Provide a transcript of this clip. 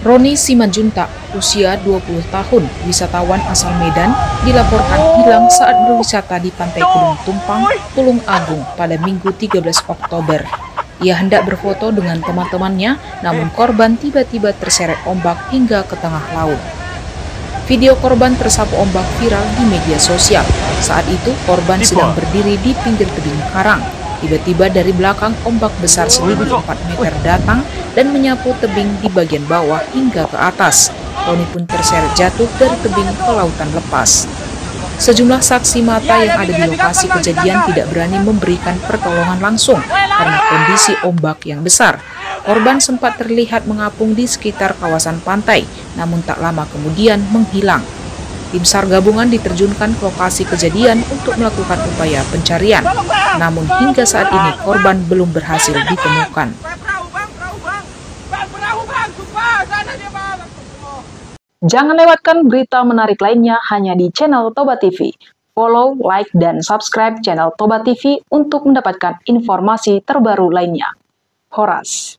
Roni Simanjuntak, usia 20 tahun, wisatawan asal Medan, dilaporkan hilang saat berwisata di Pantai Gunung Tumpang, Tulung Agung pada Minggu 13 Oktober. Ia hendak berfoto dengan teman-temannya, namun korban tiba-tiba terseret ombak hingga ke tengah laut. Video korban tersapu ombak viral di media sosial. Saat itu, korban sedang berdiri di pinggir tebing karang. Tiba-tiba dari belakang ombak besar setinggi 4 meter datang dan menyapu tebing di bagian bawah hingga ke atas. Roni pun terseret jatuh dari tebing ke lautan lepas. Sejumlah saksi mata yang ada di lokasi kejadian tidak berani memberikan pertolongan langsung karena kondisi ombak yang besar. Korban sempat terlihat mengapung di sekitar kawasan pantai, namun tak lama kemudian menghilang. Tim SAR gabungan diterjunkan ke lokasi kejadian untuk melakukan upaya pencarian. Namun hingga saat ini korban belum berhasil ditemukan. Jangan lewatkan berita menarik lainnya hanya di channel Toba TV. Follow, like, dan subscribe channel Toba TV untuk mendapatkan informasi terbaru lainnya. Horas